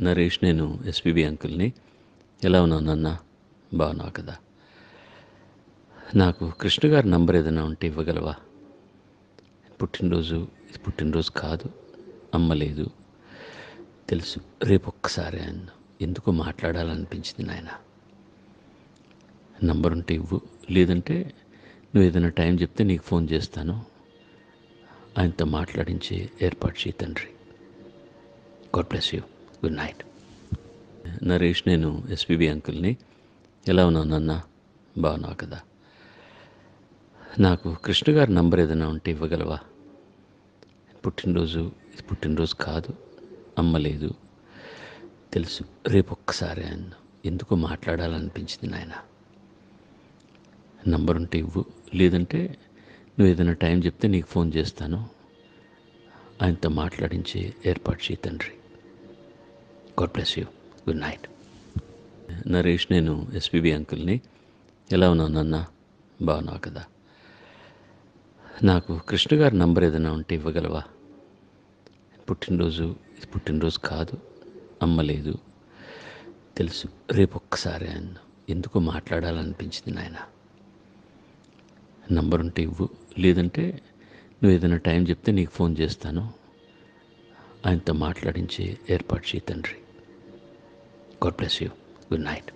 నరేష్ నేను ఎస్పీబీ అంకుల్ని. ఎలా ఉన్నావు నాన్న? బాగున్నావు కదా? నాకు కృష్ణ గారి నంబర్ ఏదైనా ఉంటే ఇవ్వగలవా? పుట్టినరోజు ఇది పుట్టినరోజు కాదు అమ్మ లేదు. తెలుసు రేపు ఒక్కసారి ఆయన ఎందుకో మాట్లాడాలనిపించింది నాయన. నంబర్ ఉంటే ఇవ్వు లేదంటే నువ్వు ఏదైనా టైం చెప్తే నీకు ఫోన్ చేస్తాను. ఆయనతో మాట్లాడించి ఏర్పాటు చేయి తండ్రి. God bless you. Good night Naresh నేను ఎస్పీబీ అంకుల్ని. ఎలా ఉన్నావు నాన్న? బాగున్నావు కదా? నాకు కృష్ణ గారి నంబర్ ఏదైనా ఉంటే ఇవ్వగలవా? పుట్టినరోజు ఇది పుట్టినరోజు కాదు అమ్మ లేదు. తెలుసు రేపు ఒక్కసారి ఆయన ఎందుకో మాట్లాడాలనిపించింది నాయన. నంబర్ ఉంటే ఇవ్వు లేదంటే నువ్వు ఏదైనా టైం చెప్తే నీకు ఫోన్ చేస్తాను. ఆయనతో మాట్లాడించి ఏర్పాటు చేయి తండ్రి. God bless you good night Naresh నేను ఎస్పీబీ అంకుల్ని. ఎలా ఉన్నావు నాన్న? బాగున్నావు కదా? నాకు కృష్ణ గారి నంబర్ ఏదైనా ఉంటే ఇవ్వగలవా? పుట్టినరోజు ఇది పుట్టినరోజు కాదు అమ్మ లేదు. తెలుసు రేపు ఒక్కసారి ఆయన ఎందుకో మాట్లాడాలనిపించింది నాయన. నంబర్ ఉంటే ఇవ్వు. లేదంటే నువ్వు ఏదైనా టైం చెప్తే నీకు ఫోన్ చేస్తాను. ఆయనతో మాట్లాడించి ఏర్పాటు చేయి తండ్రి. God bless you good night